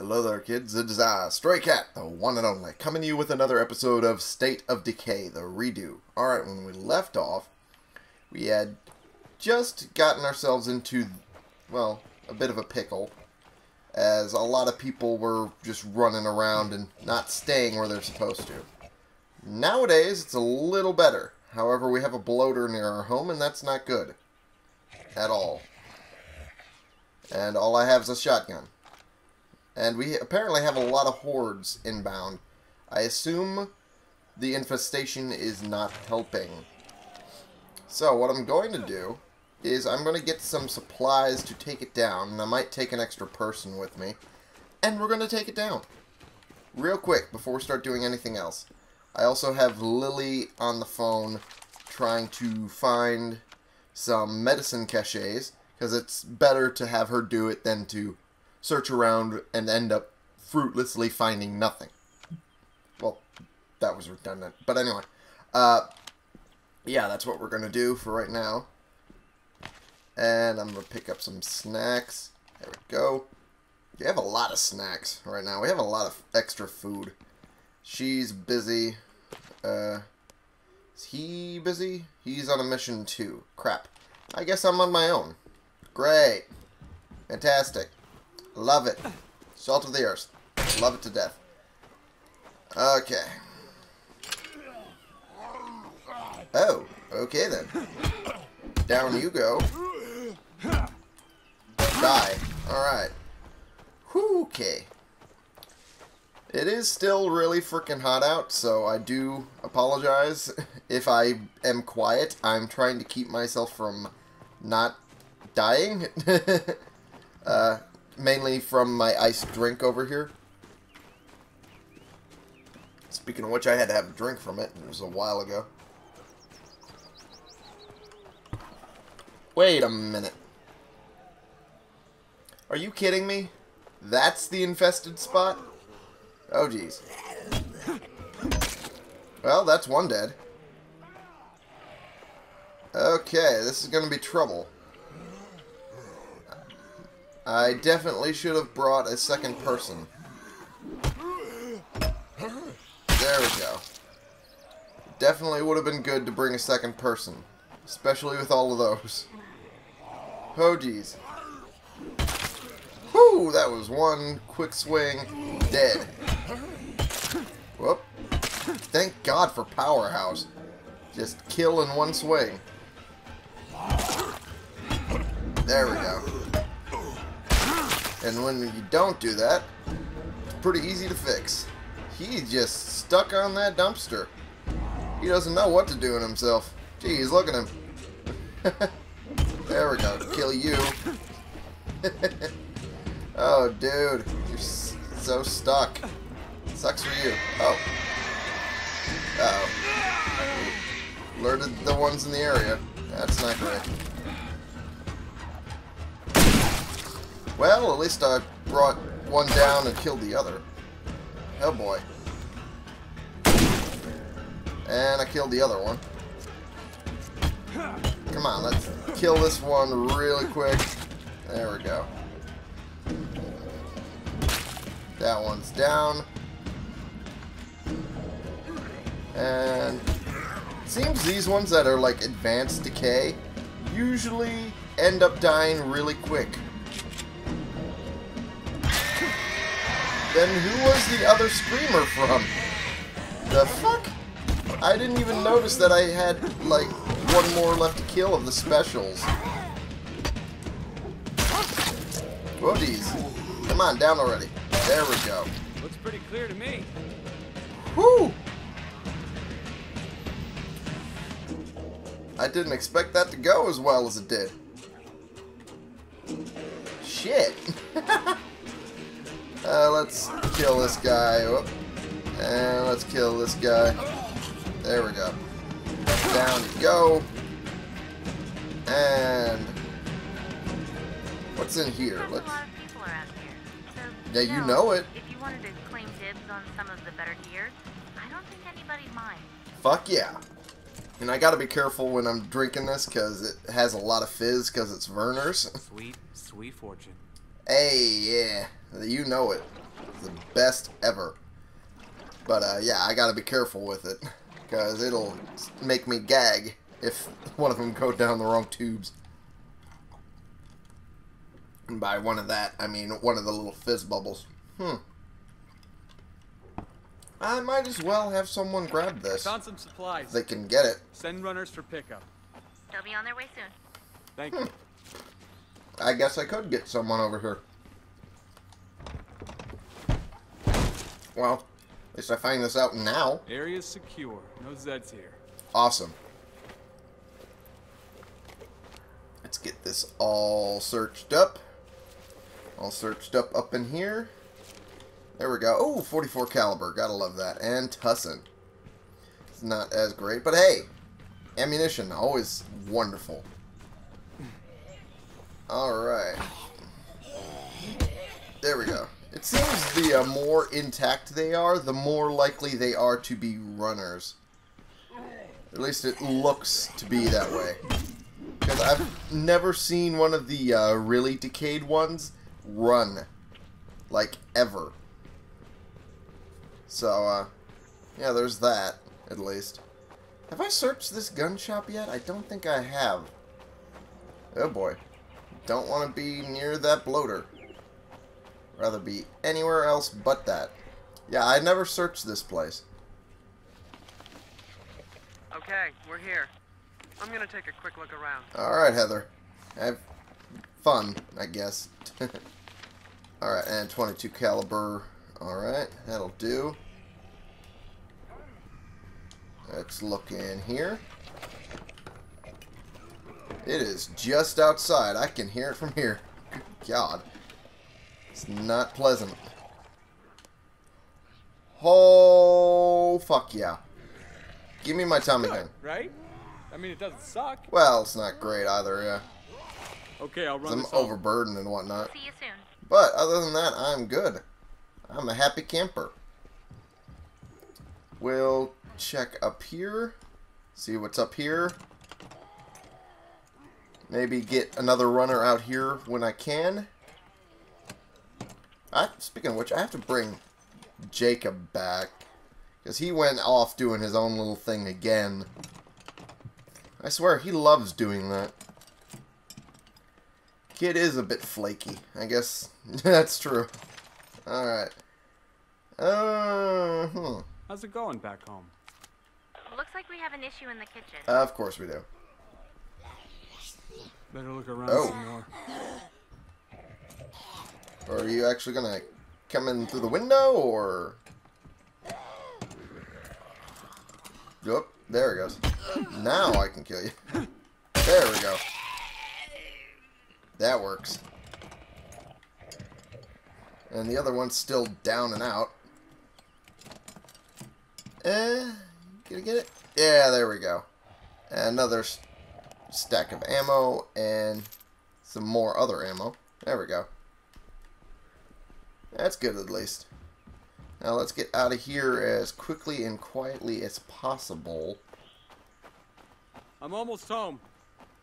Hello there, kids. It is I, Stray Cat, the one and only, coming to you with another episode of State of Decay, the redo. Alright, when we left off, we had just gotten ourselves into, well, a bit of a pickle, as a lot of people were just running around and not staying where they're supposed to. Nowadays, it's a little better. However, we have a bloater near our home, and that's not good. At all. And all I have is a shotgun. And we apparently have a lot of hordes inbound. I assume the infestation is not helping. So what I'm going to do is I'm going to get some supplies to take it down. And I might take an extra person with me. And we're going to take it down. Real quick before we start doing anything else. I also have Lily on the phone trying to find some medicine caches. Because it's better to have her do it than to search around and end up fruitlessly finding nothing. Well, that was redundant. But anyway, uh, yeah, that's what we're going to do for right now. And I'm going to pick up some snacks. There we go. We have a lot of snacks right now. We have a lot of extra food. She's busy. Uh, is he busy? He's on a mission too. Crap. I guess I'm on my own. Great. Fantastic. Love it. Salt of the earth. Love it to death. Okay. Oh, okay then. Down you go. Die. Alright. Okay. It is still really freaking hot out, so I do apologize if I am quiet. I'm trying to keep myself from not dying. uh, mainly from my iced drink over here. Speaking of which, I had to have a drink from it. It was a while ago. Wait a minute. Are you kidding me? That's the infested spot? Oh, jeez. Well, that's one dead. Okay, this is going to be trouble. I definitely should have brought a second person. There we go. Definitely would have been good to bring a second person. Especially with all of those. Oh, jeez. Whoo! That was one quick swing. Dead. Whoop. Thank God for Powerhouse. Just kill in one swing. There we go. And when you don't do that, it's pretty easy to fix. He's just stuck on that dumpster. He doesn't know what to do in himself. Jeez, look at him. there we go. Kill you. oh, dude. You're so stuck. Sucks for you. Oh. Uh oh Alerted the ones in the area. That's not great. Well, at least I brought one down and killed the other. Oh boy. And I killed the other one. Come on, let's kill this one really quick. There we go. That one's down. And seems these ones that are like advanced decay usually end up dying really quick. Then who was the other screamer from? The fuck? I didn't even notice that I had, like, one more left to kill of the specials. Whoodies. Come on, down already. There we go. Looks pretty clear to me. Whoo! I didn't expect that to go as well as it did. Shit. Uh, let's kill this guy. Whoop. And let's kill this guy. There we go. Down you go. And what's in here? Let's. Yeah, you know it. If you wanted to claim dibs on some of the better gear, I don't think anybody'd mind. Fuck yeah. And I gotta be careful when I'm drinking this because it has a lot of fizz because it's Vernors. Sweet, sweet fortune. Hey, yeah. You know it. It's the best ever. But uh, yeah, I gotta be careful with it because it'll make me gag if one of them go down the wrong tubes. And by one of that, I mean one of the little fizz bubbles. Hmm. I might as well have someone grab this. Found some supplies. They can get it. Send runners for pickup. They'll be on their way soon. Thank you. I guess I could get someone over here. Well, at least I find this out now. Area's secure. No Zeds here. Awesome. Let's get this all searched up. All searched up up in here. There we go. Oh, 44 caliber. Gotta love that. And Tussin. It's not as great, but hey, ammunition always wonderful. All right. There we go. It seems the uh, more intact they are, the more likely they are to be runners. At least it looks to be that way. Because I've never seen one of the uh, really decayed ones run. Like, ever. So, uh, yeah, there's that, at least. Have I searched this gun shop yet? I don't think I have. Oh boy. Don't want to be near that bloater. Rather be anywhere else but that. Yeah, I never searched this place. Okay, we're here. I'm gonna take a quick look around. Alright, Heather. Have fun, I guess. Alright, and 22 caliber. Alright, that'll do. Let's look in here. It is just outside. I can hear it from here. Good God. It's not pleasant. Oh, fuck yeah. Give me my Tommy gun. Right? I mean, it doesn't suck. Well, it's not great either, yeah. Okay, I'll run I'm this overburdened and whatnot. See you soon. But other than that, I'm good. I'm a happy camper. We'll check up here. See what's up here. Maybe get another runner out here when I can. I, speaking of which, I have to bring Jacob back. Because he went off doing his own little thing again. I swear, he loves doing that. Kid is a bit flaky. I guess that's true. Alright. Uh, hmm. How's it going back home? Looks like we have an issue in the kitchen. Of course we do. Better look around Oh. some more. Are you actually gonna come in through the window, or... Yep, there it goes. Now I can kill you. There we go. That works. And the other one's still down and out. Eh, gonna get it? Yeah, there we go. Another stack of ammo and some more other ammo. There we go. That's good at least. Now let's get out of here as quickly and quietly as possible. I'm almost home.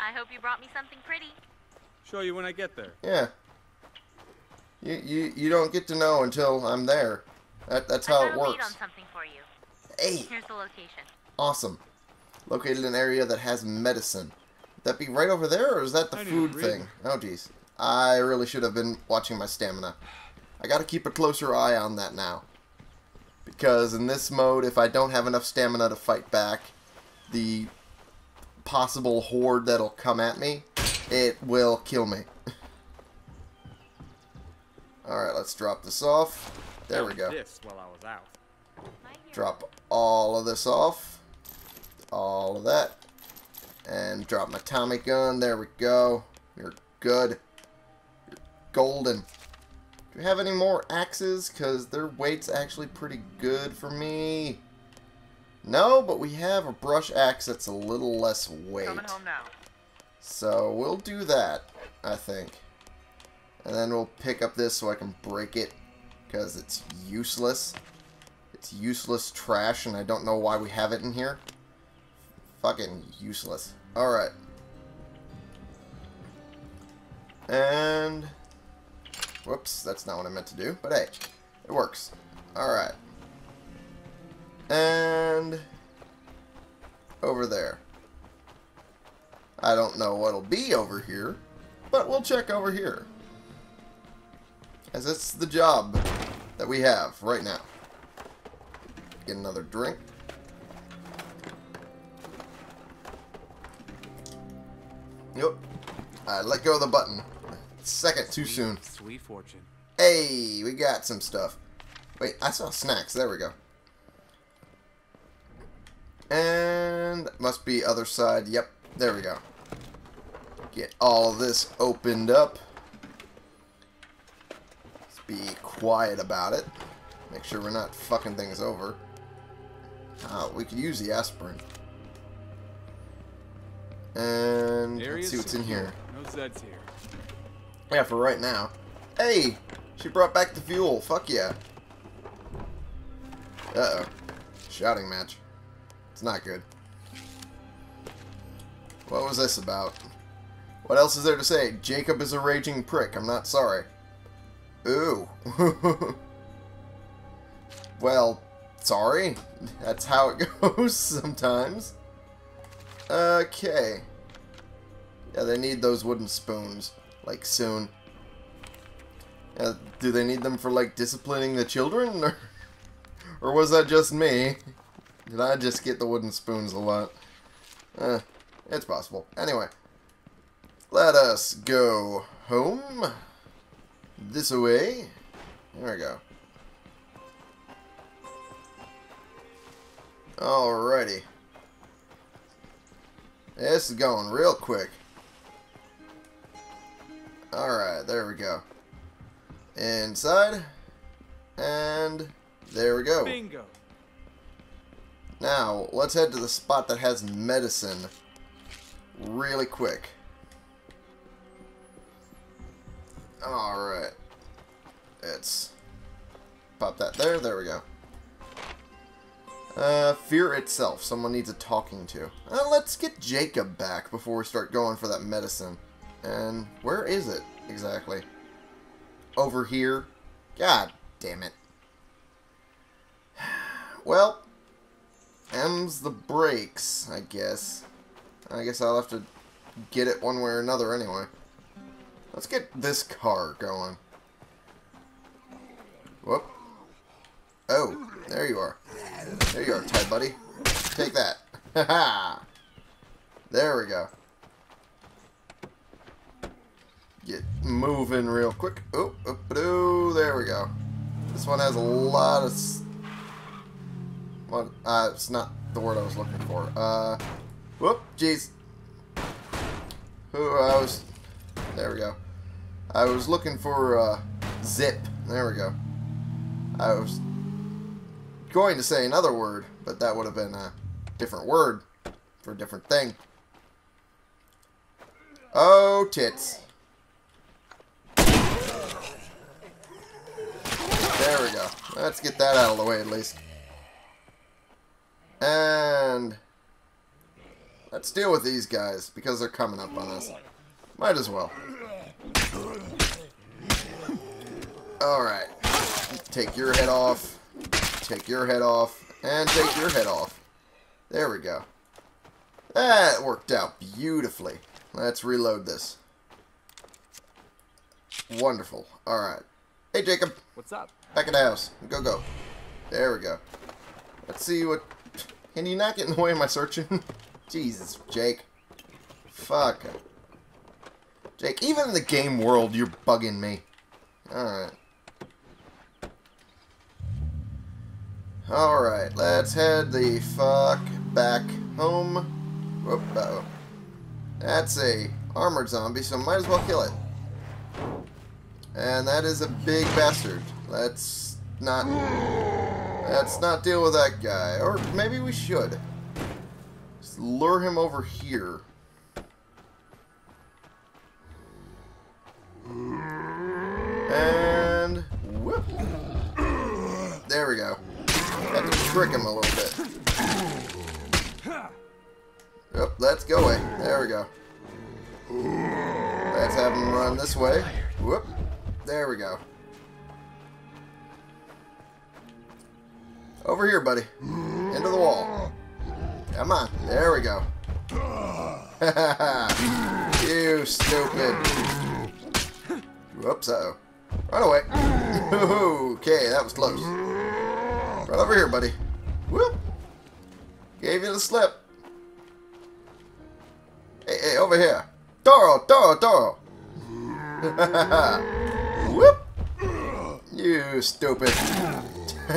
I hope you brought me something pretty. Show you when I get there. Yeah. You you you don't get to know until I'm there. That that's how got it a lead works. on something for you. Hey, Here's the location. awesome. Located in an area that has medicine. Would that be right over there, or is that the I food thing? Oh, jeez. I really should have been watching my stamina. I gotta keep a closer eye on that now. Because in this mode, if I don't have enough stamina to fight back, the possible horde that'll come at me, it will kill me. Alright, let's drop this off. There we go. This while I was out. Drop all of this off. All of that. And drop my Tommy gun. There we go. You're good. You're golden. Do have any more axes? Because their weight's actually pretty good for me. No, but we have a brush axe that's a little less weight. Coming home now. So we'll do that, I think. And then we'll pick up this so I can break it. Because it's useless. It's useless trash and I don't know why we have it in here. Fucking useless. Alright. And... Whoops, that's not what I meant to do. But hey, It works. Alright. And over there. I don't know what'll be over here, but we'll check over here. As it's the job that we have right now. Get another drink. Yep. I let go of the button. Second too soon. Sweet fortune. Hey, we got some stuff. Wait, I saw snacks. There we go. And must be other side. Yep, there we go. Get all this opened up. Let's be quiet about it. Make sure we're not fucking things over. Oh, we could use the aspirin. And let's see what's in here. No Zeds here. Yeah, for right now. Hey! She brought back the fuel. Fuck yeah. Uh-oh. Shouting match. It's not good. What was this about? What else is there to say? Jacob is a raging prick. I'm not sorry. Ooh. well, sorry. That's how it goes sometimes. Okay. Yeah, they need those wooden spoons. Like, soon. Uh, do they need them for, like, disciplining the children? Or, or was that just me? Did I just get the wooden spoons a lot? Eh, it's possible. Anyway. Let us go home. This way. There we go. Alrighty. This is going real quick. Alright, there we go. Inside. And there we go. Bingo. Now, let's head to the spot that has medicine really quick. Alright. Let's pop that there. There we go. Uh, fear itself. Someone needs a talking to. Uh, let's get Jacob back before we start going for that medicine. And where is it exactly? Over here? God damn it. Well, M's the brakes, I guess. I guess I'll have to get it one way or another anyway. Let's get this car going. Whoop. Oh, there you are. There you are, Ted buddy. Take that. Haha. there we go. Get moving real quick. Oh, oh, oh, there we go. This one has a lot of... What? Uh, it's not the word I was looking for. Uh, whoop, jeez. Who I was... There we go. I was looking for, uh, zip. There we go. I was going to say another word, but that would have been a different word for a different thing. Oh, tits. There we go. Let's get that out of the way at least. And let's deal with these guys because they're coming up on us. Might as well. Alright. Take your head off. Take your head off. And take your head off. There we go. That worked out beautifully. Let's reload this. Wonderful. Alright. Hey, Jacob. What's up? Back at the house. Go, go. There we go. Let's see what... Can you not get in the way of my searching? Jesus, Jake. Fuck. Jake, even in the game world, you're bugging me. Alright. Alright, let's head the fuck back home. Whoop, uh -oh. That's a armored zombie, so might as well kill it. And that is a big bastard. Let's not... Let's not deal with that guy. Or maybe we should. Just lure him over here. And... Whoop. There we go. Had to trick him a little bit. Yep, let's go away. There we go. Let's have him run this way. Whoop. There we go. Over here, buddy. Into the wall. Come on. There we go. you stupid. Whoops, uh oh. Run away. okay, that was close. Right over here, buddy. Whoop. Gave you the slip. Hey, hey, over here. Toro, Toro, Toro. Whoop. You stupid.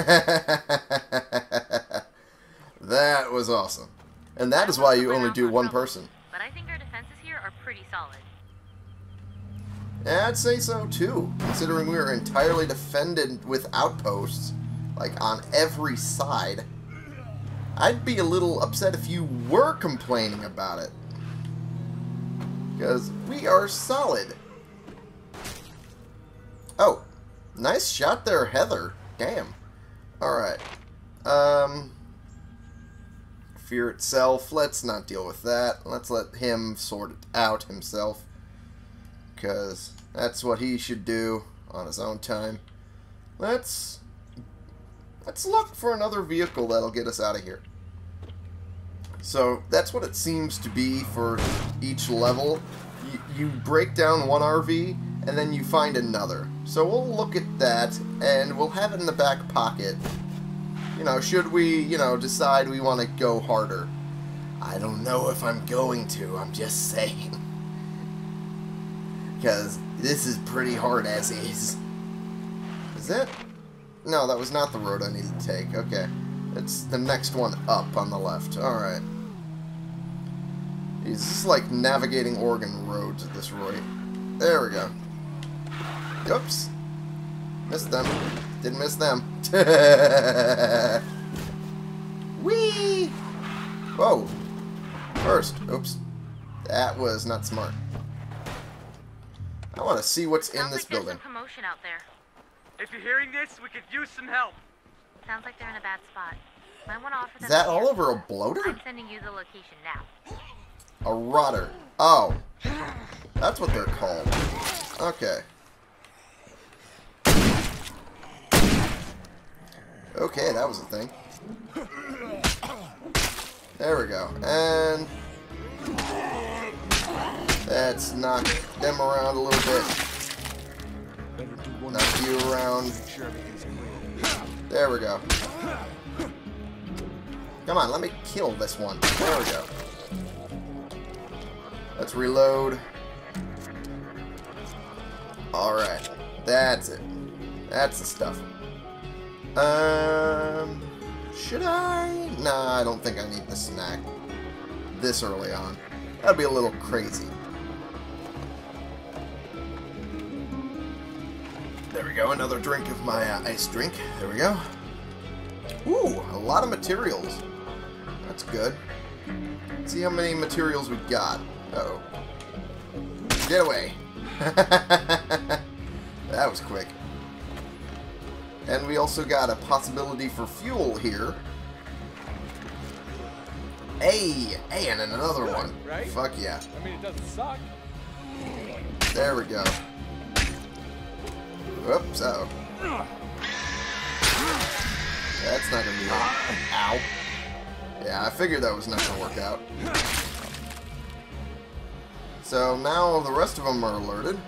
that was awesome. And that is why you only do one person. But I think our defenses here are pretty solid. Yeah, I'd say so too, considering we are entirely defended with outposts, like on every side. I'd be a little upset if you were complaining about it. Because we are solid. Oh, nice shot there, Heather. Damn. Alright. Um, fear itself, let's not deal with that. Let's let him sort it out himself because that's what he should do on his own time. Let's let's look for another vehicle that'll get us out of here. So that's what it seems to be for each level. You, you break down one RV and then you find another. So we'll look at that and we'll have it in the back pocket. You know, should we, you know, decide we want to go harder. I don't know if I'm going to, I'm just saying because this is pretty hard as is. Is it? No, that was not the road I needed to take. Okay. It's the next one up on the left. Alright. This is like navigating Oregon roads at this rate. There we go. Oops. Missed them. Didn't miss them. Whee! Whoa. First. Oops. That was not smart. I want to see what's in Sounds this like there's building. some commotion out there. If you're hearing this, we could use some help. Sounds like they're in a bad spot. Might want to offer them Is that all over a bloater? I'm sending you the location now. A rotter. Oh. That's what they're called. Okay. Okay, that was a thing. There we go. And let's knock them around a little bit. Knock you around. There we go. Come on, let me kill this one. There we go. Let's reload. Alright. That's it. That's the stuff. Um, should I? Nah, I don't think I need the snack this early on. That'd be a little crazy. There we go, another drink of my uh, ice drink. There we go. Ooh, a lot of materials. That's good. Let's see how many materials we got. Uh oh Get away. that was quick. And we also got a possibility for fuel here. Hey, hey, and another Good, one. right? Fuck yeah. I mean, it doesn't suck. There we go. Whoops, uh oh. That's not gonna be good. Ow. Yeah, I figured that was not gonna work out. So now the rest of them are alerted.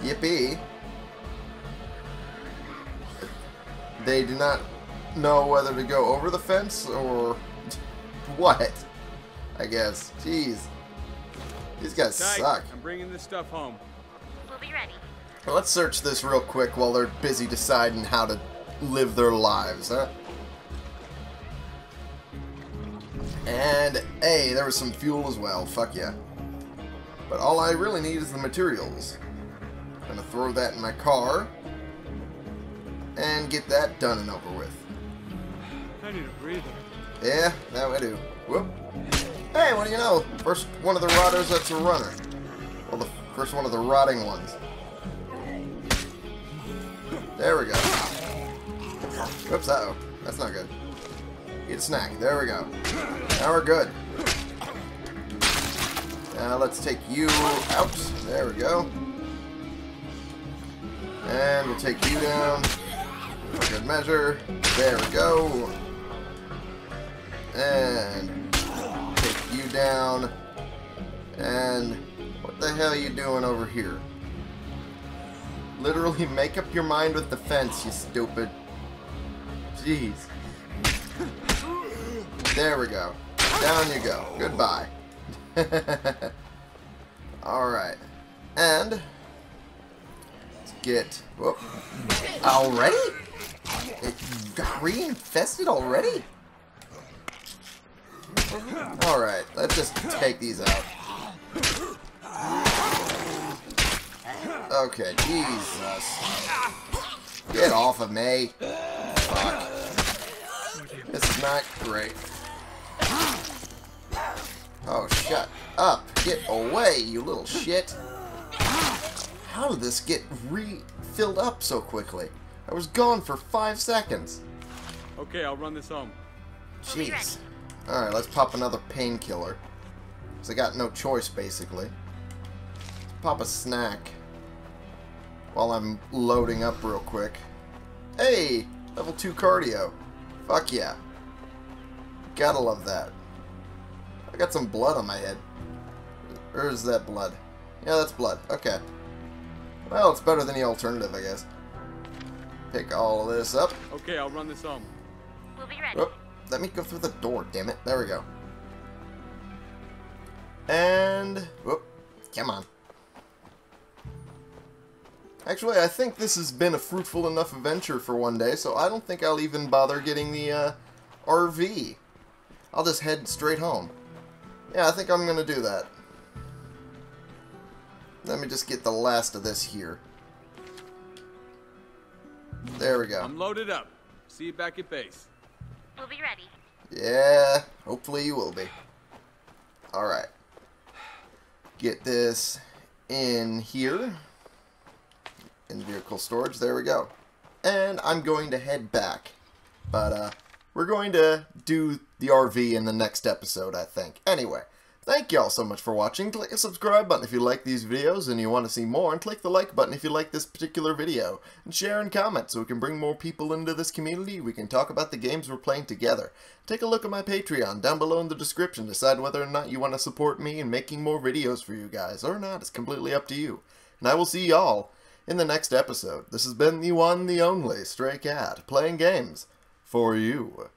Yippee. They do not know whether to go over the fence or what. I guess. Jeez. These guys Tight. suck. I'm bringing this stuff home. We'll be ready. Well, let's search this real quick while they're busy deciding how to live their lives, huh? And, hey, there was some fuel as well. Fuck yeah. But all I really need is the materials. I'm gonna throw that in my car. And get that done and over with. I need a breather. Yeah, that I do. Whoop. Hey, what do you know? First one of the rotters that's a runner. Well, the first one of the rotting ones. There we go. Oops, uh oh That's not good. Eat a snack. There we go. Now we're good. Now let's take you out. There we go. And we'll take you down. Good measure. There we go. And take you down. And what the hell are you doing over here? Literally make up your mind with the fence, you stupid. Jeez. There we go. Down you go. Goodbye. Alright. And let's get whoop. Already? It got reinfested already? Alright, let's just take these out. Okay, Jesus. Get off of me. Fuck. This is not great. Oh, shut up. Get away, you little shit. How did this get refilled up so quickly? I was gone for five seconds. Okay, I'll run this home. Jeez. Alright, let's pop another painkiller. Because I got no choice, basically. Let's pop a snack. While I'm loading up real quick. Hey! Level 2 cardio. Fuck yeah. Gotta love that. I got some blood on my head. Or is that blood? Yeah, that's blood. Okay. Well, it's better than the alternative, I guess. Pick all of this up. Okay, I'll run this home. We'll be ready. Oh, let me go through the door, damn it. There we go. And... Whoop. Come on. Actually, I think this has been a fruitful enough adventure for one day, so I don't think I'll even bother getting the uh, RV. I'll just head straight home. Yeah, I think I'm going to do that. Let me just get the last of this here. There we go. I'm loaded up. See you back at base. We'll be ready. Yeah, hopefully you will be. Alright. Get this in here. In vehicle storage. There we go. And I'm going to head back. But, uh, we're going to do the RV in the next episode, I think. Anyway, thank y'all so much for watching. Click the subscribe button if you like these videos and you want to see more. And click the like button if you like this particular video. And share and comment so we can bring more people into this community. We can talk about the games we're playing together. Take a look at my Patreon down below in the description. Decide whether or not you want to support me in making more videos for you guys. Or not, it's completely up to you. And I will see y'all in the next episode. This has been the one, the only Stray Cat, playing games for you.